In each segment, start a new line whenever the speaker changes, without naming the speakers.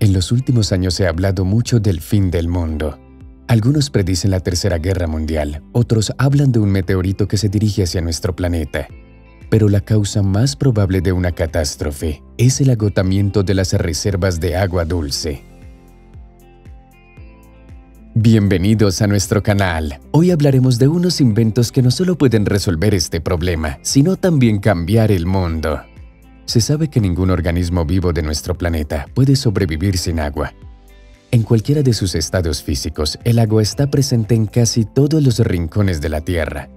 En los últimos años se ha hablado mucho del fin del mundo. Algunos predicen la Tercera Guerra Mundial, otros hablan de un meteorito que se dirige hacia nuestro planeta. Pero la causa más probable de una catástrofe es el agotamiento de las reservas de agua dulce. Bienvenidos a nuestro canal. Hoy hablaremos de unos inventos que no solo pueden resolver este problema, sino también cambiar el mundo. Se sabe que ningún organismo vivo de nuestro planeta puede sobrevivir sin agua. En cualquiera de sus estados físicos, el agua está presente en casi todos los rincones de la Tierra.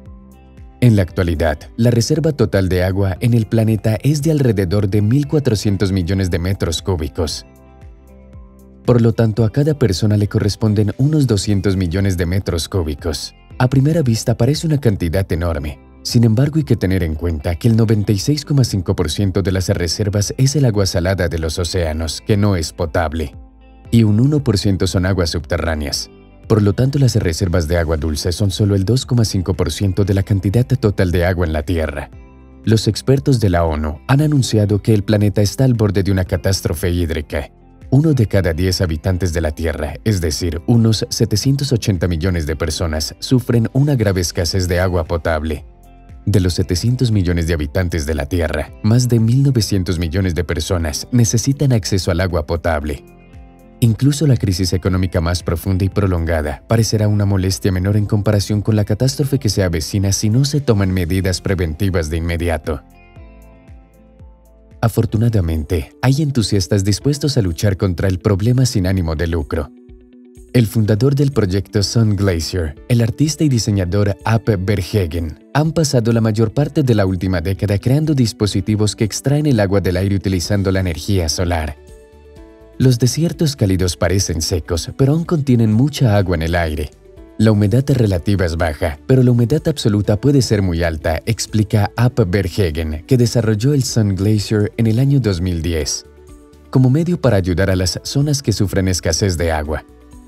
En la actualidad, la reserva total de agua en el planeta es de alrededor de 1.400 millones de metros cúbicos. Por lo tanto, a cada persona le corresponden unos 200 millones de metros cúbicos. A primera vista parece una cantidad enorme, sin embargo, hay que tener en cuenta que el 96,5% de las reservas es el agua salada de los océanos, que no es potable, y un 1% son aguas subterráneas. Por lo tanto, las reservas de agua dulce son solo el 2,5% de la cantidad total de agua en la Tierra. Los expertos de la ONU han anunciado que el planeta está al borde de una catástrofe hídrica. Uno de cada 10 habitantes de la Tierra, es decir, unos 780 millones de personas, sufren una grave escasez de agua potable. De los 700 millones de habitantes de la Tierra, más de 1.900 millones de personas necesitan acceso al agua potable. Incluso la crisis económica más profunda y prolongada parecerá una molestia menor en comparación con la catástrofe que se avecina si no se toman medidas preventivas de inmediato. Afortunadamente, hay entusiastas dispuestos a luchar contra el problema sin ánimo de lucro, el fundador del proyecto Sun Glacier, el artista y diseñador Ape Bergegen, han pasado la mayor parte de la última década creando dispositivos que extraen el agua del aire utilizando la energía solar. Los desiertos cálidos parecen secos, pero aún contienen mucha agua en el aire. La humedad relativa es baja, pero la humedad absoluta puede ser muy alta, explica Ape Bergegen, que desarrolló el Sun Glacier en el año 2010. Como medio para ayudar a las zonas que sufren escasez de agua,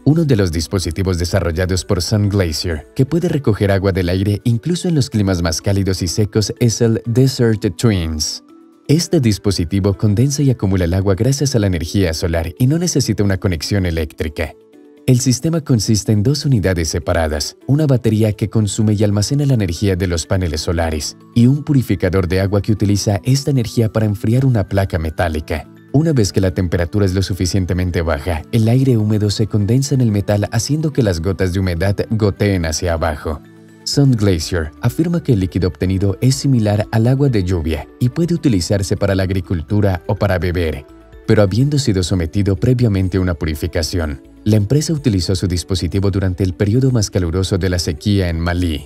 uno de los dispositivos desarrollados por Sun Glacier, que puede recoger agua del aire incluso en los climas más cálidos y secos, es el Desert Twins. Este dispositivo condensa y acumula el agua gracias a la energía solar y no necesita una conexión eléctrica. El sistema consiste en dos unidades separadas, una batería que consume y almacena la energía de los paneles solares y un purificador de agua que utiliza esta energía para enfriar una placa metálica. Una vez que la temperatura es lo suficientemente baja, el aire húmedo se condensa en el metal haciendo que las gotas de humedad goteen hacia abajo. Sun Glacier afirma que el líquido obtenido es similar al agua de lluvia y puede utilizarse para la agricultura o para beber, pero habiendo sido sometido previamente a una purificación. La empresa utilizó su dispositivo durante el periodo más caluroso de la sequía en Malí,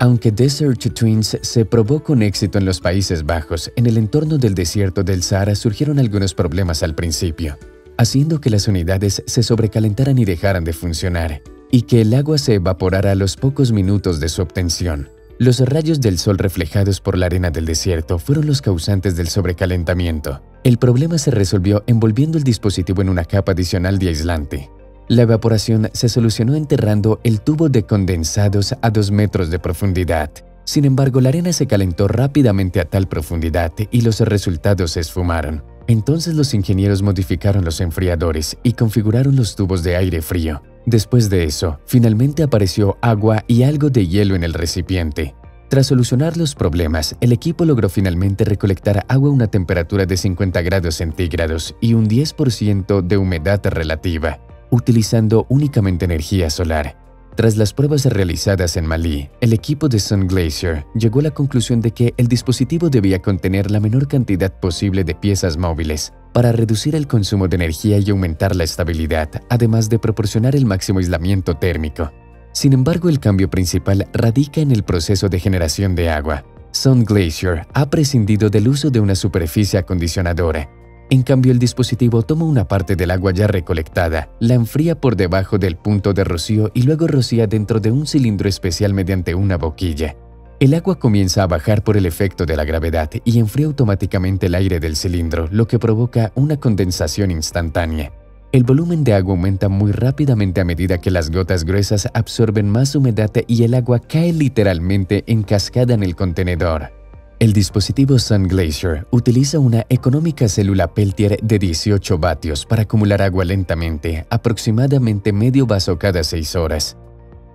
aunque Desert Twins se probó con éxito en los Países Bajos, en el entorno del desierto del Sahara surgieron algunos problemas al principio, haciendo que las unidades se sobrecalentaran y dejaran de funcionar, y que el agua se evaporara a los pocos minutos de su obtención. Los rayos del sol reflejados por la arena del desierto fueron los causantes del sobrecalentamiento. El problema se resolvió envolviendo el dispositivo en una capa adicional de aislante, la evaporación se solucionó enterrando el tubo de condensados a 2 metros de profundidad. Sin embargo, la arena se calentó rápidamente a tal profundidad y los resultados se esfumaron. Entonces los ingenieros modificaron los enfriadores y configuraron los tubos de aire frío. Después de eso, finalmente apareció agua y algo de hielo en el recipiente. Tras solucionar los problemas, el equipo logró finalmente recolectar agua a una temperatura de 50 grados centígrados y un 10% de humedad relativa utilizando únicamente energía solar. Tras las pruebas realizadas en Malí, el equipo de Sun Glacier llegó a la conclusión de que el dispositivo debía contener la menor cantidad posible de piezas móviles para reducir el consumo de energía y aumentar la estabilidad, además de proporcionar el máximo aislamiento térmico. Sin embargo, el cambio principal radica en el proceso de generación de agua. Sun Glacier ha prescindido del uso de una superficie acondicionadora en cambio, el dispositivo toma una parte del agua ya recolectada, la enfría por debajo del punto de rocío y luego rocía dentro de un cilindro especial mediante una boquilla. El agua comienza a bajar por el efecto de la gravedad y enfría automáticamente el aire del cilindro, lo que provoca una condensación instantánea. El volumen de agua aumenta muy rápidamente a medida que las gotas gruesas absorben más humedad y el agua cae literalmente en cascada en el contenedor. El dispositivo Sun Glacier utiliza una económica célula Peltier de 18 vatios para acumular agua lentamente, aproximadamente medio vaso cada 6 horas.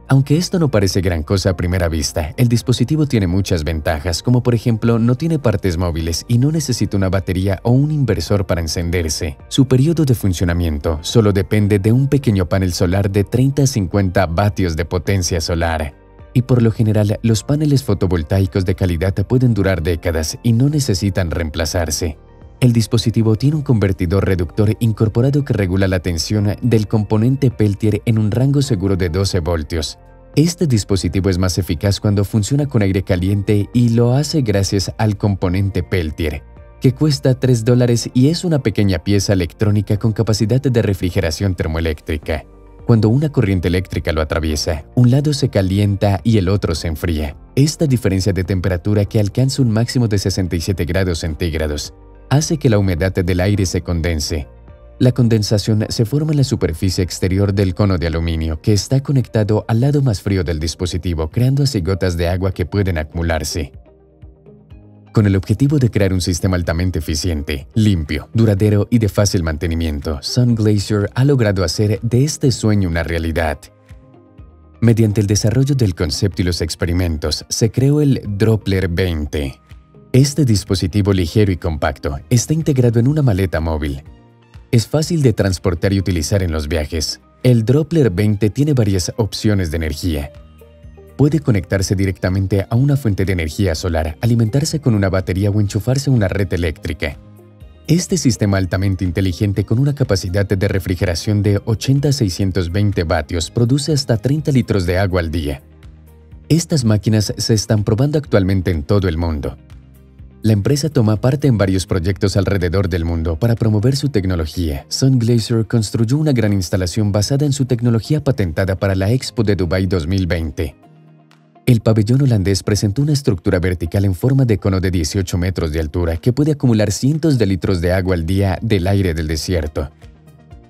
Aunque esto no parece gran cosa a primera vista, el dispositivo tiene muchas ventajas, como por ejemplo no tiene partes móviles y no necesita una batería o un inversor para encenderse. Su periodo de funcionamiento solo depende de un pequeño panel solar de 30 a 50 vatios de potencia solar y por lo general los paneles fotovoltaicos de calidad pueden durar décadas y no necesitan reemplazarse. El dispositivo tiene un convertidor reductor incorporado que regula la tensión del componente Peltier en un rango seguro de 12 voltios. Este dispositivo es más eficaz cuando funciona con aire caliente y lo hace gracias al componente Peltier, que cuesta 3 dólares y es una pequeña pieza electrónica con capacidad de refrigeración termoeléctrica. Cuando una corriente eléctrica lo atraviesa, un lado se calienta y el otro se enfría. Esta diferencia de temperatura que alcanza un máximo de 67 grados centígrados hace que la humedad del aire se condense. La condensación se forma en la superficie exterior del cono de aluminio que está conectado al lado más frío del dispositivo creando así gotas de agua que pueden acumularse. Con el objetivo de crear un sistema altamente eficiente, limpio, duradero y de fácil mantenimiento, Sun Glacier ha logrado hacer de este sueño una realidad. Mediante el desarrollo del concepto y los experimentos, se creó el Doppler 20. Este dispositivo ligero y compacto está integrado en una maleta móvil. Es fácil de transportar y utilizar en los viajes. El Doppler 20 tiene varias opciones de energía, Puede conectarse directamente a una fuente de energía solar, alimentarse con una batería o enchufarse a una red eléctrica. Este sistema altamente inteligente con una capacidad de refrigeración de 80 a 620 vatios produce hasta 30 litros de agua al día. Estas máquinas se están probando actualmente en todo el mundo. La empresa toma parte en varios proyectos alrededor del mundo para promover su tecnología. Sun Glacier construyó una gran instalación basada en su tecnología patentada para la Expo de Dubai 2020. El pabellón holandés presentó una estructura vertical en forma de cono de 18 metros de altura que puede acumular cientos de litros de agua al día del aire del desierto.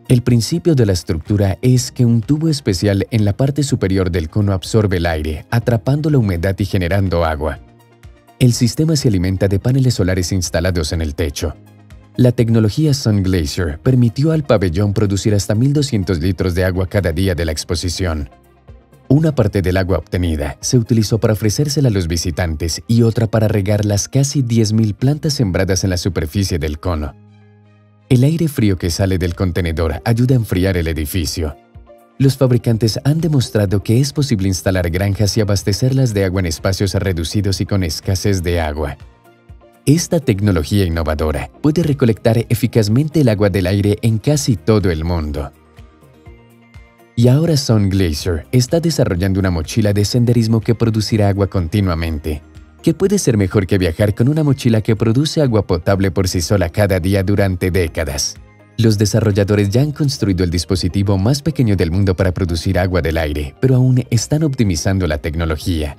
El principio de la estructura es que un tubo especial en la parte superior del cono absorbe el aire, atrapando la humedad y generando agua. El sistema se alimenta de paneles solares instalados en el techo. La tecnología Sun Glacier permitió al pabellón producir hasta 1.200 litros de agua cada día de la exposición. Una parte del agua obtenida se utilizó para ofrecérsela a los visitantes y otra para regar las casi 10.000 plantas sembradas en la superficie del cono. El aire frío que sale del contenedor ayuda a enfriar el edificio. Los fabricantes han demostrado que es posible instalar granjas y abastecerlas de agua en espacios reducidos y con escasez de agua. Esta tecnología innovadora puede recolectar eficazmente el agua del aire en casi todo el mundo. Y ahora Sun Glacier está desarrollando una mochila de senderismo que producirá agua continuamente. ¿Qué puede ser mejor que viajar con una mochila que produce agua potable por sí sola cada día durante décadas? Los desarrolladores ya han construido el dispositivo más pequeño del mundo para producir agua del aire, pero aún están optimizando la tecnología.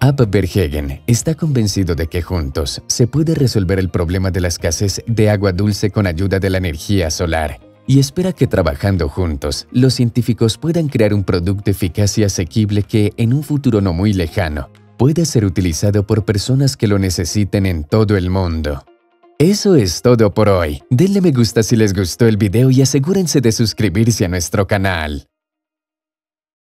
Ab Berghegen está convencido de que juntos se puede resolver el problema de la escasez de agua dulce con ayuda de la energía solar y espera que trabajando juntos, los científicos puedan crear un producto eficaz y asequible que, en un futuro no muy lejano, pueda ser utilizado por personas que lo necesiten en todo el mundo. Eso es todo por hoy. Denle me gusta si les gustó el video y asegúrense de suscribirse a nuestro canal.